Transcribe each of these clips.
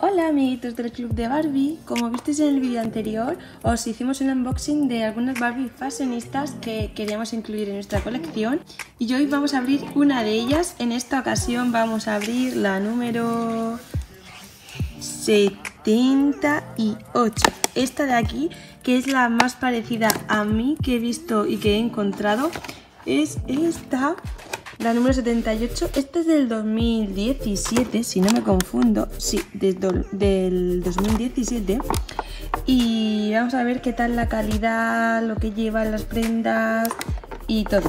Hola amiguitos del club de Barbie, como visteis en el vídeo anterior os hicimos un unboxing de algunas Barbie fashionistas que queríamos incluir en nuestra colección. Y hoy vamos a abrir una de ellas, en esta ocasión vamos a abrir la número 78, esta de aquí que es la más parecida a mí que he visto y que he encontrado es esta la número 78, esta es del 2017, si no me confundo. Sí, del 2017. Y vamos a ver qué tal la calidad, lo que llevan las prendas y todo.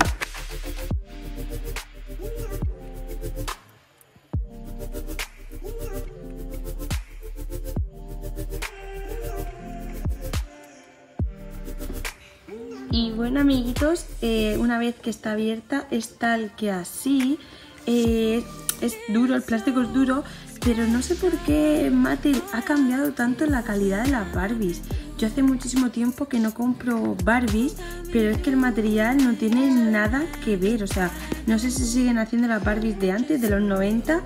Y bueno amiguitos, eh, una vez que está abierta es tal que así, eh, es duro, el plástico es duro, pero no sé por qué Mattel ha cambiado tanto la calidad de las Barbies. Yo hace muchísimo tiempo que no compro Barbies, pero es que el material no tiene nada que ver, o sea, no sé si siguen haciendo las Barbies de antes, de los 90,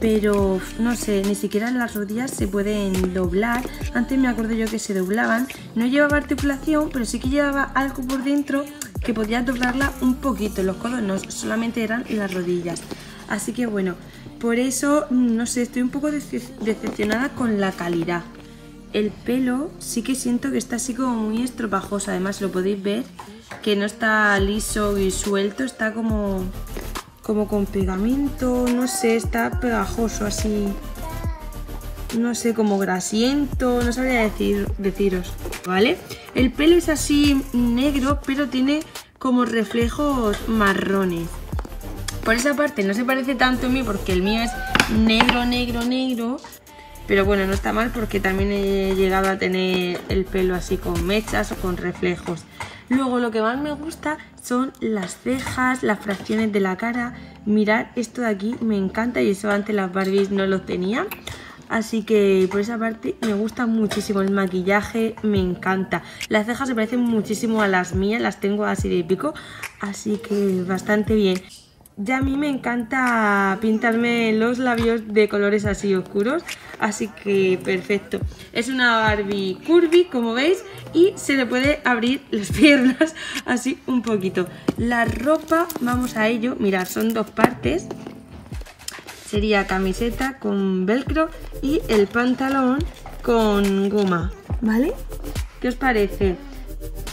pero no sé, ni siquiera las rodillas se pueden doblar. Antes me acuerdo yo que se doblaban. No llevaba articulación, pero sí que llevaba algo por dentro que podía doblarla un poquito. Los codos no, solamente eran las rodillas. Así que bueno, por eso, no sé, estoy un poco decepcionada con la calidad. El pelo sí que siento que está así como muy estropajoso. Además, lo podéis ver que no está liso y suelto, está como como con pegamento, no sé, está pegajoso así, no sé, como grasiento, no sabría decir, deciros, ¿vale? El pelo es así negro, pero tiene como reflejos marrones. Por esa parte no se parece tanto a mí porque el mío es negro, negro, negro, pero bueno, no está mal porque también he llegado a tener el pelo así con mechas o con reflejos. Luego lo que más me gusta son las cejas, las fracciones de la cara. Mirad esto de aquí, me encanta y eso antes las Barbies no lo tenía. Así que por esa parte me gusta muchísimo el maquillaje, me encanta. Las cejas se parecen muchísimo a las mías, las tengo así de pico, así que bastante bien. Ya a mí me encanta pintarme los labios de colores así oscuros, así que perfecto. Es una Barbie curvy, como veis, y se le puede abrir las piernas así un poquito. La ropa, vamos a ello, mirad, son dos partes. Sería camiseta con velcro y el pantalón con goma, ¿vale? ¿Qué os parece?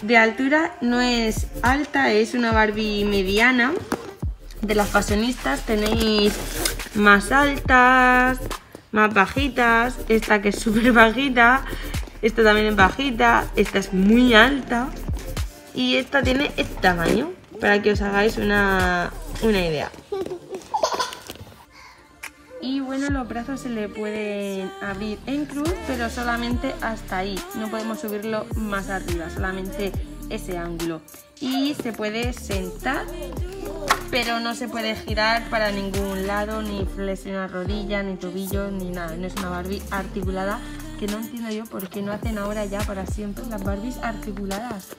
De altura no es alta, es una Barbie mediana de las fashionistas tenéis más altas, más bajitas, esta que es súper bajita, esta también es bajita, esta es muy alta y esta tiene este tamaño, para que os hagáis una, una idea. Y bueno, los brazos se le pueden abrir en cruz, pero solamente hasta ahí. No podemos subirlo más arriba, solamente ese ángulo. Y se puede sentar pero no se puede girar para ningún lado, ni flexionar rodilla, ni tobillo, ni nada. No es una Barbie articulada, que no entiendo yo por qué no hacen ahora ya para siempre las Barbies articuladas.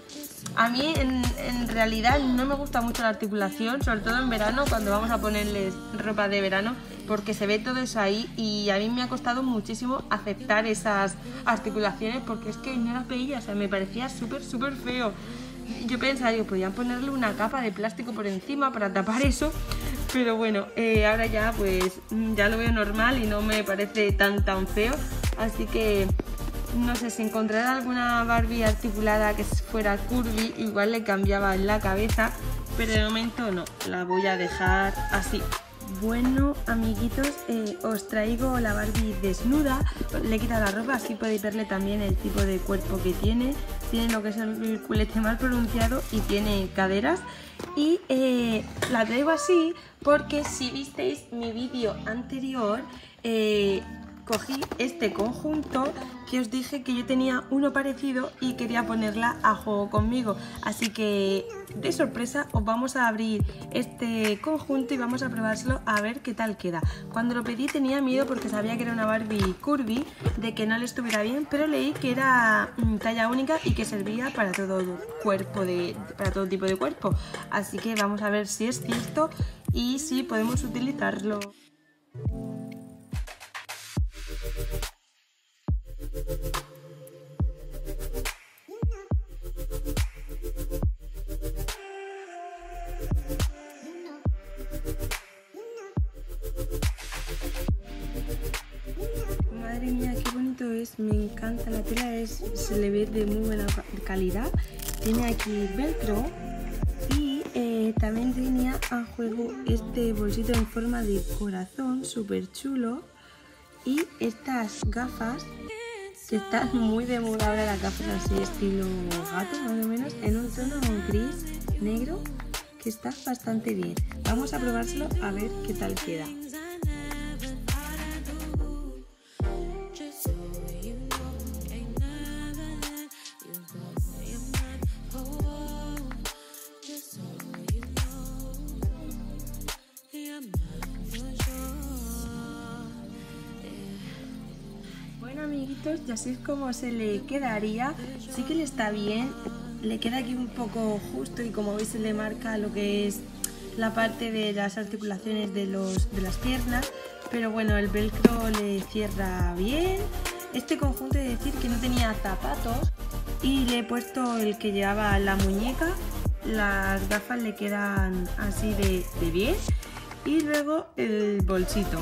A mí en, en, realidad no me gusta mucho la articulación, sobre todo en verano cuando vamos a ponerles ropa de verano, porque se ve todo eso ahí y a mí me ha costado muchísimo aceptar esas articulaciones porque es que no las veía, o sea, me parecía súper, súper feo yo pensaba que podían ponerle una capa de plástico por encima para tapar eso, pero bueno, eh, ahora ya pues ya lo veo normal y no me parece tan tan feo, así que no sé si encontrar alguna Barbie articulada que fuera curvy, igual le cambiaba la cabeza, pero de momento no, la voy a dejar así. Bueno, amiguitos, eh, os traigo la Barbie desnuda. Le he quitado la ropa, así podéis verle también el tipo de cuerpo que tiene. Tiene lo que es el culete mal pronunciado y tiene caderas. Y eh, la traigo así porque si visteis mi vídeo anterior, eh, cogí este conjunto que os dije que yo tenía uno parecido y quería ponerla a juego conmigo. Así que de sorpresa os vamos a abrir este conjunto y vamos a probárselo a ver qué tal queda. Cuando lo pedí tenía miedo porque sabía que era una Barbie curvy, de que no le estuviera bien, pero leí que era mm, talla única y que servía para todo cuerpo de, para todo tipo de cuerpo. Así que vamos a ver si es cierto y si podemos utilizarlo. Madre mía, qué bonito es, me encanta. La tela es, se le ve de muy buena calidad. Tiene aquí velcro y eh, también tenía a juego este bolsito en forma de corazón, súper chulo. Y estas gafas, que están muy de moda ahora las gafas así estilo gato, más o menos, en un tono gris, negro, que está bastante bien. Vamos a probárselo a ver qué tal queda. Amiguitos, ya así es como se le quedaría. Sí que le está bien. Le queda aquí un poco justo y como veis se le marca lo que es la parte de las articulaciones de, los, de las piernas. Pero bueno, el velcro le cierra bien. Este conjunto de decir que no tenía zapatos y le he puesto el que llevaba la muñeca. Las gafas le quedan así de bien y luego el bolsito.